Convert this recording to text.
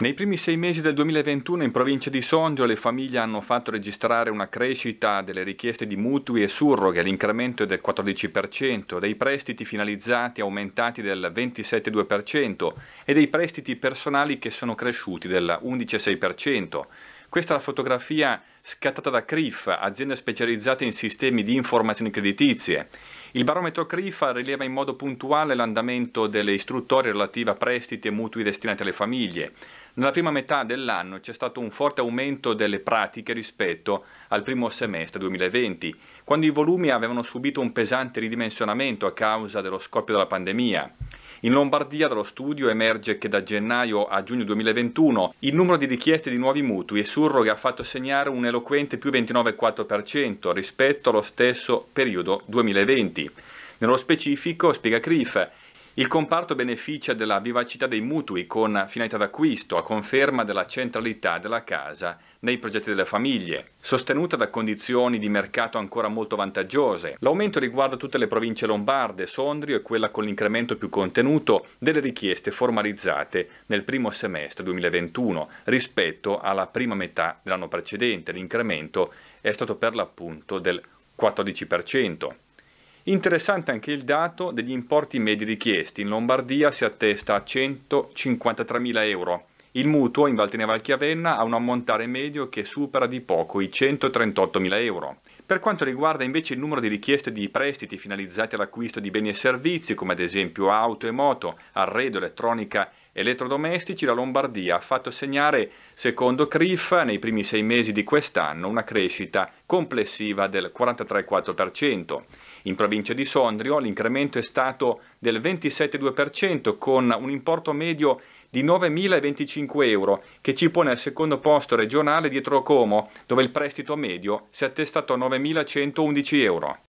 Nei primi sei mesi del 2021 in provincia di Sondrio le famiglie hanno fatto registrare una crescita delle richieste di mutui e surroghe, l'incremento del 14%, dei prestiti finalizzati aumentati del 27,2% e dei prestiti personali che sono cresciuti del 11,6%. Questa è la fotografia scattata da CRIF, azienda specializzata in sistemi di informazioni creditizie. Il barometro CRIF rileva in modo puntuale l'andamento delle istruttorie relative a prestiti e mutui destinati alle famiglie. Nella prima metà dell'anno c'è stato un forte aumento delle pratiche rispetto al primo semestre 2020, quando i volumi avevano subito un pesante ridimensionamento a causa dello scoppio della pandemia. In Lombardia dallo studio emerge che da gennaio a giugno 2021 il numero di richieste di nuovi mutui e surroghe ha fatto segnare un eloquente più 29,4% rispetto allo stesso periodo 2020. Nello specifico, spiega Criff, il comparto beneficia della vivacità dei mutui con finalità d'acquisto, a conferma della centralità della casa nei progetti delle famiglie, sostenuta da condizioni di mercato ancora molto vantaggiose. L'aumento riguarda tutte le province lombarde, Sondrio è quella con l'incremento più contenuto delle richieste formalizzate nel primo semestre 2021 rispetto alla prima metà dell'anno precedente. L'incremento è stato per l'appunto del 14%. Interessante anche il dato degli importi medi richiesti. In Lombardia si attesta a 153.000 euro. Il mutuo in Valteneval Chiavenna ha un ammontare medio che supera di poco i 138.000 euro. Per quanto riguarda invece il numero di richieste di prestiti finalizzati all'acquisto di beni e servizi, come ad esempio auto e moto, arredo, elettronica elettrodomestici, la Lombardia ha fatto segnare, secondo CRIF, nei primi sei mesi di quest'anno una crescita complessiva del 43,4%. In provincia di Sondrio l'incremento è stato del 27,2% con un importo medio di 9.025 euro, che ci pone al secondo posto regionale dietro Como, dove il prestito medio si è attestato a 9.111 euro.